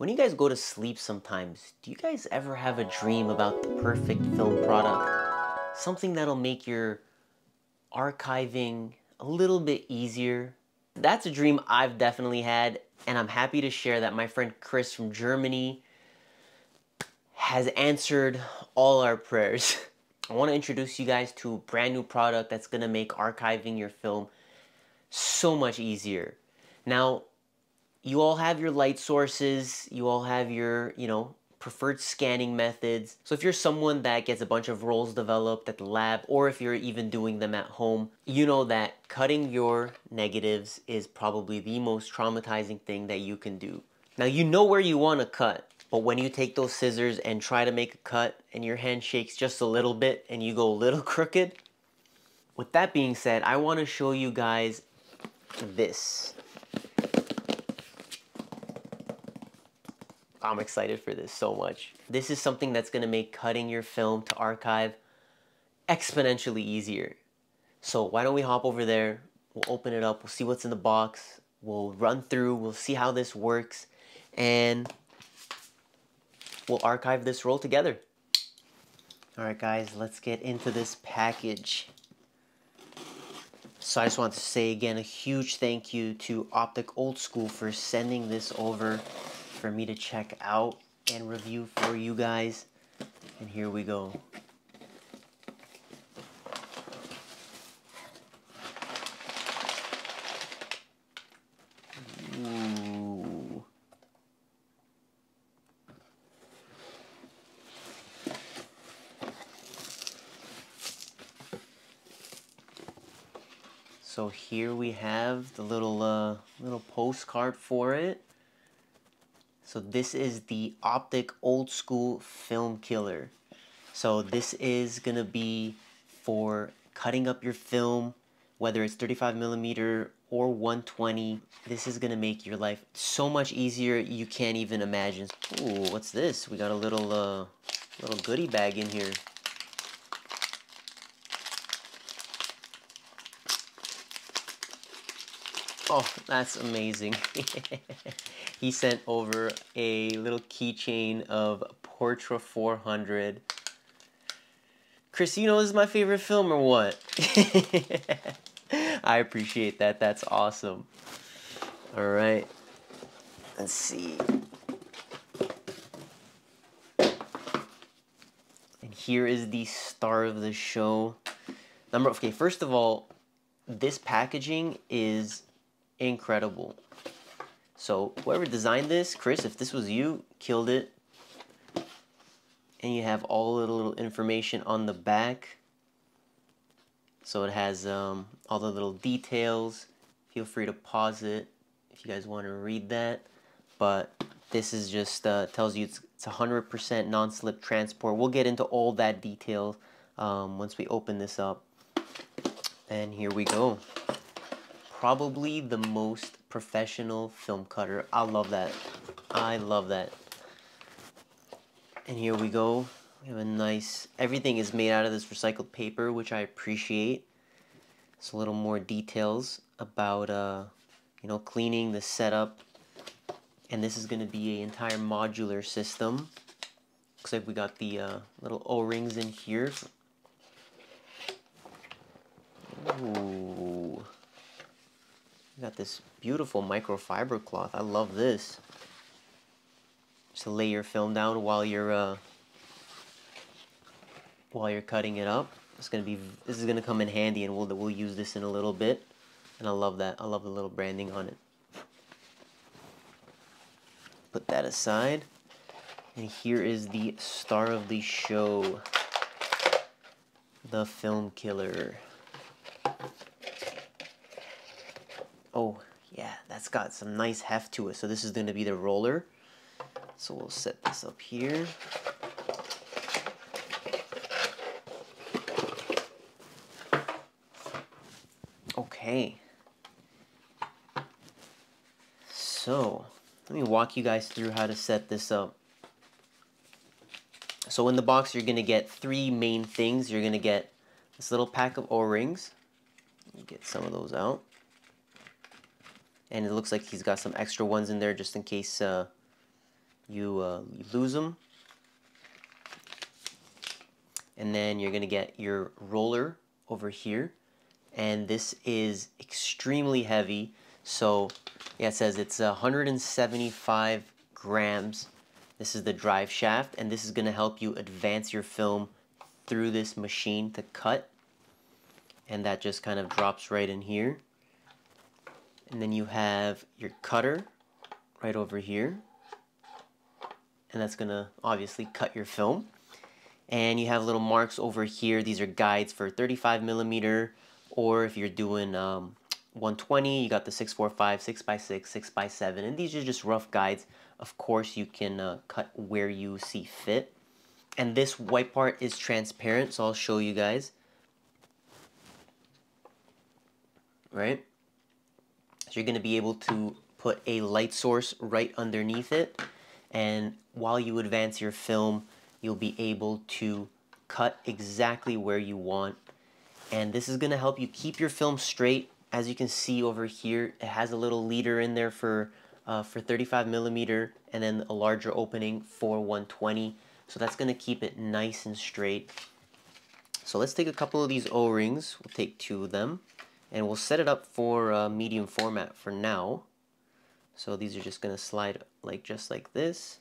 When you guys go to sleep sometimes, do you guys ever have a dream about the perfect film product? Something that'll make your archiving a little bit easier? That's a dream I've definitely had, and I'm happy to share that my friend Chris from Germany has answered all our prayers. I want to introduce you guys to a brand new product that's going to make archiving your film so much easier. Now, you all have your light sources, you all have your, you know, preferred scanning methods. So if you're someone that gets a bunch of rolls developed at the lab, or if you're even doing them at home, you know that cutting your negatives is probably the most traumatizing thing that you can do. Now you know where you want to cut, but when you take those scissors and try to make a cut and your hand shakes just a little bit and you go a little crooked, with that being said, I want to show you guys this. I'm excited for this so much. This is something that's to make cutting your film to archive exponentially easier. So why don't we hop over there, we'll open it up, we'll see what's in the box, we'll run through, we'll see how this works, and we'll archive this roll together. Alright guys, let's get into this package. So I just want to say again a huge thank you to Optik Old School for sending this over for me to check out and review for you guys. And here we go. So here we have the little uh, little postcard for it. So this is the Optik Old School Film Killer. So this is gonna be for cutting up your film, whether it's 35 millimeter or 120. This is gonna make your life so much easier you can't even imagine. Ooh, what's this? We got a little uh, little goodie bag in here. Oh, that's amazing. he sent over a little keychain of Portra 400. Chris, you know this is my favorite film or what? I appreciate that. That's awesome. All right. Let's see. And here is the star of the show. Number okay, first of all, this packaging is incredible. So whoever designed this, Chris, if this was you, killed it. And you have all the little information on the back. So it has um, all the little details. Feel free to pause it if you guys want to read that. But this is just uh, tells you it's, it's 100% non-slip transport. We'll get into all that detail um, once we open this up. And here we go probably the most professional film cutter. I love that. I love that. And here we go. We have a nice, everything is made out of this recycled paper, which I appreciate. It's a little more details about, uh, you know, cleaning the setup. And this is going to be an entire modular system. Looks like we got the uh, little O-rings in here. Ooh. You got this beautiful microfiber cloth. I love this. Just to lay your film down while you're uh, while you're cutting it up. It's gonna be this is gonna come in handy, and we'll we'll use this in a little bit. And I love that. I love the little branding on it. Put that aside. And here is the star of the show, the film killer. Oh, yeah, that's got some nice heft to it. So this is going to be the roller. So we'll set this up here. Okay. So, let me walk you guys through how to set this up. So in the box, you're going to get three main things. You're going to get this little pack of O-rings. Get some of those out and it looks like he's got some extra ones in there just in case uh, you, uh, you lose them. And then you're going to get your roller over here. And this is extremely heavy. So yeah, it says it's 175 grams. This is the drive shaft and this is going to help you advance your film through this machine to cut. And that just kind of drops right in here. And then you have your cutter right over here. And that's to obviously cut your film. And you have little marks over here. These are guides for 35 millimeter, or if you're doing um, 120, you got the 645, 6x6, 6x7, and these are just rough guides. Of course, you can uh, cut where you see fit. And this white part is transparent, so I'll show you guys. Right? So you're going to be able to put a light source right underneath it. And while you advance your film, you'll be able to cut exactly where you want. And this is going to help you keep your film straight as you can see over here, it has a little leader in there for uh, for 35 millimeter and then a larger opening for 120. So that's going to keep it nice and straight. So let's take a couple of these O-rings. We'll take two of them and we'll set it up for uh, medium format for now. So these are just going to slide like just like this.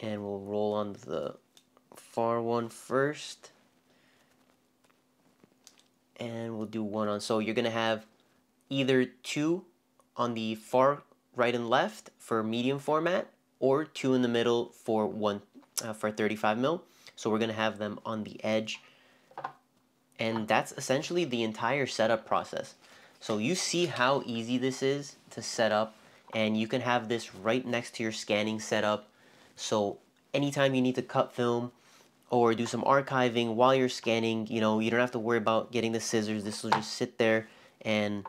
And we'll roll on the far one first and we'll do one on. So you're going to have either two on the far right and left for medium format or two in the middle for one uh, for 35 mil. So we're going to have them on the edge. And that's essentially the entire setup process. So you see how easy this is to set up and you can have this right next to your scanning setup. So anytime you need to cut film, or do some archiving while you're scanning. You know, you don't have to worry about getting the scissors. This will just sit there and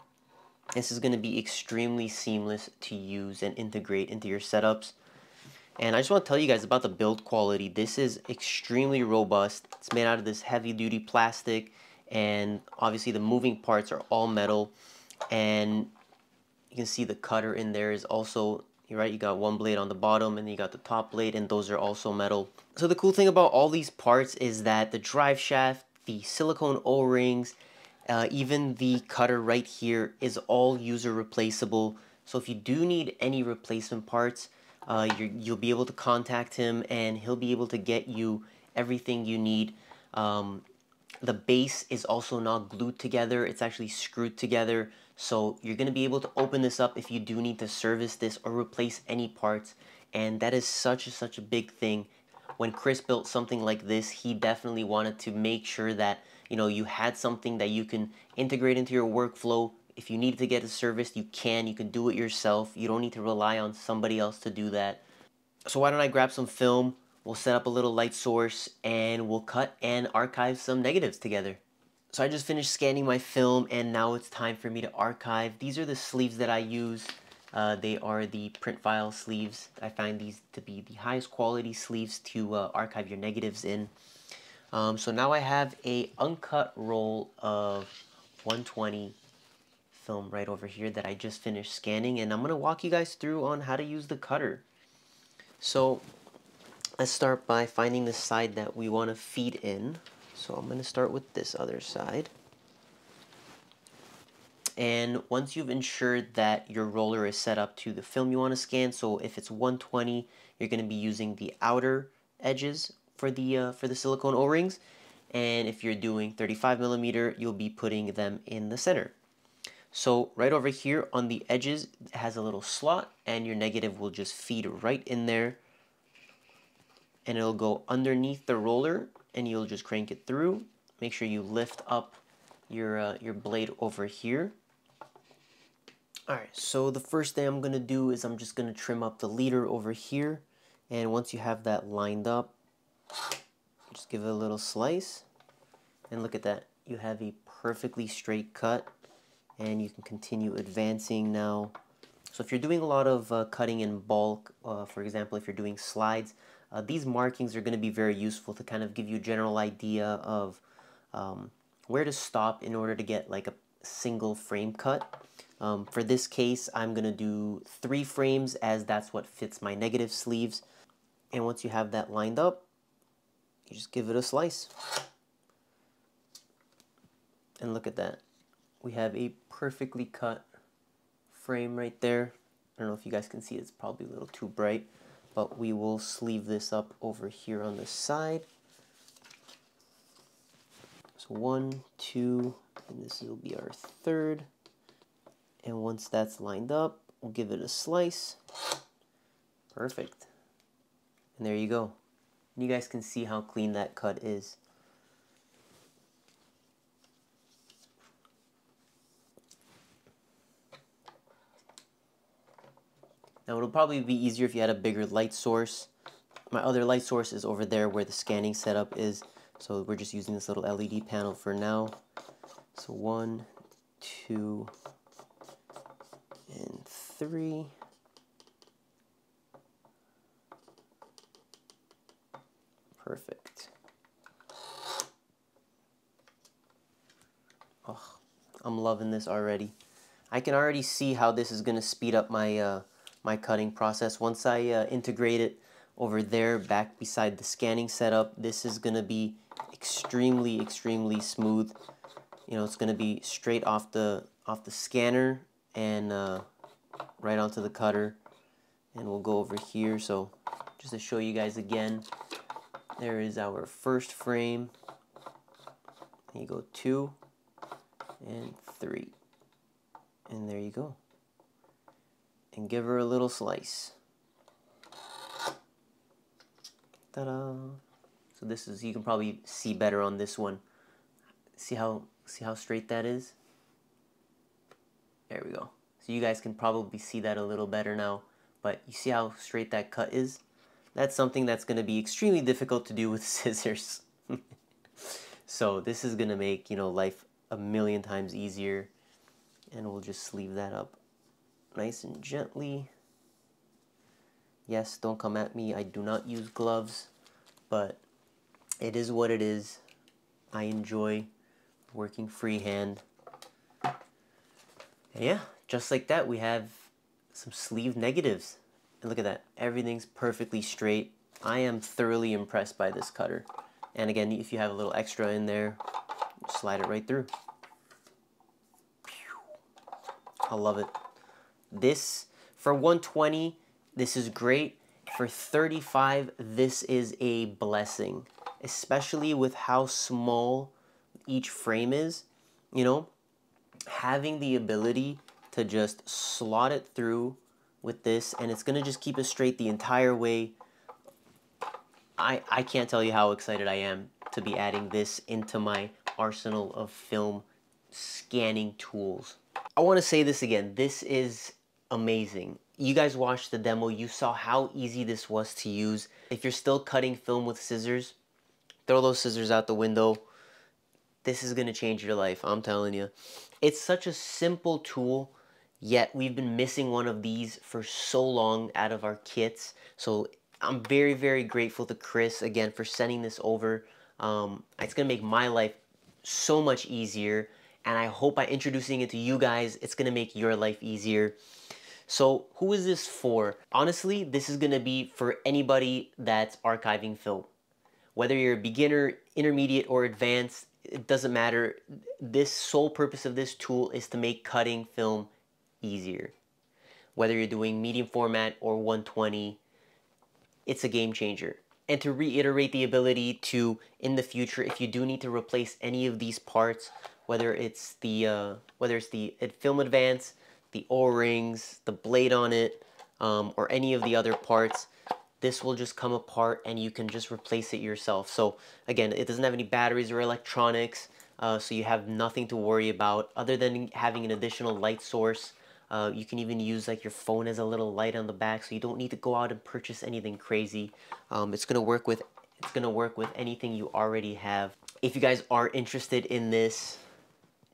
this is going to be extremely seamless to use and integrate into your setups. And I just want to tell you guys about the build quality. This is extremely robust. It's made out of this heavy duty plastic and obviously the moving parts are all metal and you can see the cutter in there is also right, you got one blade on the bottom and you got the top blade and those are also metal. So the cool thing about all these parts is that the drive shaft, the silicone O-rings, uh, even the cutter right here is all user replaceable. So if you do need any replacement parts, uh, you will be able to contact him and he'll be able to get you everything you need. Um, the base is also not glued together, it's actually screwed together. So you're going to be able to open this up if you do need to service this or replace any parts. And that is such a, such a big thing. When Chris built something like this, he definitely wanted to make sure that you know you had something that you can integrate into your workflow. If you need to get it service, you can. You can do it yourself. You don't need to rely on somebody else to do that. So why don't I grab some film, we'll set up a little light source, and we'll cut and archive some negatives together. So I just finished scanning my film and now it's time for me to archive. These are the sleeves that I use. Uh, they are the print file sleeves. I find these to be the highest quality sleeves to uh, archive your negatives in. Um, so now I have a uncut roll of 120 film right over here that I just finished scanning and I'm going to walk you guys through on how to use the cutter. So let's start by finding the side that we want to feed in. So I'm going to start with this other side. And once you've ensured that your roller is set up to the film you want to scan, so if it's 120, you're going to be using the outer edges for the uh, for the silicone O-rings, and if you're doing 35 millimeter, you'll be putting them in the center. So right over here on the edges it has a little slot, and your negative will just feed right in there, and it'll go underneath the roller and you'll just crank it through. Make sure you lift up your, uh, your blade over here. Alright, so the first thing I'm going to do is I'm just going to trim up the leader over here. And once you have that lined up, just give it a little slice. And look at that. You have a perfectly straight cut. And you can continue advancing now. So if you're doing a lot of uh, cutting in bulk, uh, for example, if you're doing slides, uh, these markings are going to be very useful to kind of give you a general idea of um, where to stop in order to get like a single frame cut. Um, for this case, I'm going to do three frames as that's what fits my negative sleeves. And once you have that lined up, you just give it a slice. And look at that. We have a perfectly cut frame right there. I don't know if you guys can see it's probably a little too bright, but we will sleeve this up over here on the side. So one, two, and this will be our third. And once that's lined up, we'll give it a slice. Perfect. And there you go. You guys can see how clean that cut is. Now it'll probably be easier if you had a bigger light source. My other light source is over there where the scanning setup is. So we're just using this little LED panel for now. So one, two, and three. Perfect. Oh, I'm loving this already. I can already see how this is going to speed up my uh, my cutting process. Once I uh, integrate it over there back beside the scanning setup, this is going to be extremely, extremely smooth. You know, it's going to be straight off the off the scanner and uh, right onto the cutter. And we'll go over here. So just to show you guys again, there is our first frame. And you go two and three. And there you go. And give her a little slice. Ta-da! So this is, you can probably see better on this one. See how, see how straight that is? There we go. So you guys can probably see that a little better now. But you see how straight that cut is? That's something that's going to be extremely difficult to do with scissors. so this is going to make, you know, life a million times easier. And we'll just sleeve that up nice and gently. Yes, don't come at me. I do not use gloves, but it is what it is. I enjoy working freehand. And yeah, just like that, we have some sleeve negatives. And look at that, everything's perfectly straight. I am thoroughly impressed by this cutter. And again, if you have a little extra in there, slide it right through. I love it. This, for 120, this is great. For 35, this is a blessing, especially with how small each frame is. You know, having the ability to just slot it through with this and it's going to just keep it straight the entire way. I, I can't tell you how excited I am to be adding this into my arsenal of film scanning tools. I want to say this again. This is amazing. You guys watched the demo. You saw how easy this was to use. If you're still cutting film with scissors, throw those scissors out the window. This is going to change your life. I'm telling you. It's such a simple tool, yet we've been missing one of these for so long out of our kits. So I'm very, very grateful to Chris, again, for sending this over. Um, it's going to make my life so much easier. And I hope by introducing it to you guys, it's to make your life easier. So who is this for? Honestly, this is to be for anybody that's archiving film. Whether you're a beginner, intermediate, or advanced, it doesn't matter. This sole purpose of this tool is to make cutting film easier. Whether you're doing medium format or 120, it's a game changer. And to reiterate the ability to, in the future, if you do need to replace any of these parts, whether it's the uh, whether it's the film advance, the o-rings, the blade on it, um, or any of the other parts, this will just come apart and you can just replace it yourself. So again, it doesn't have any batteries or electronics, uh, so you have nothing to worry about other than having an additional light source. Uh, you can even use like your phone as a little light on the back, so you don't need to go out and purchase anything crazy. Um, it's gonna work with it's gonna work with anything you already have. If you guys are interested in this,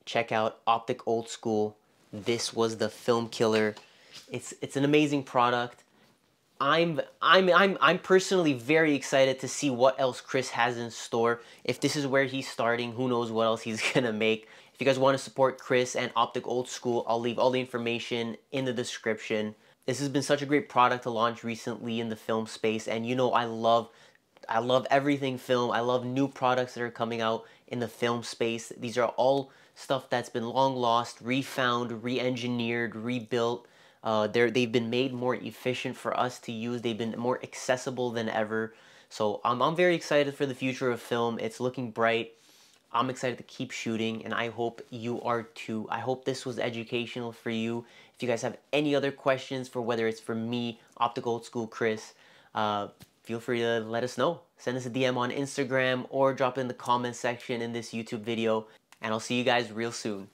check out Optik Old School. This was the film killer. It's it's an amazing product. I'm I'm I'm I'm personally very excited to see what else Chris has in store. If this is where he's starting, who knows what else he's gonna make. If you guys want to support Chris and Optik Old School, I'll leave all the information in the description. This has been such a great product to launch recently in the film space, and you know I love I love everything film. I love new products that are coming out in the film space. These are all stuff that's been long lost, refound, re-engineered, rebuilt. Uh, they've been made more efficient for us to use. They've been more accessible than ever. So I'm, I'm very excited for the future of film. It's looking bright. I'm excited to keep shooting and I hope you are too. I hope this was educational for you. If you guys have any other questions for whether it's for me, Optical Old School Chris, uh, feel free to let us know. Send us a DM on Instagram or drop in the comment section in this YouTube video and I'll see you guys real soon.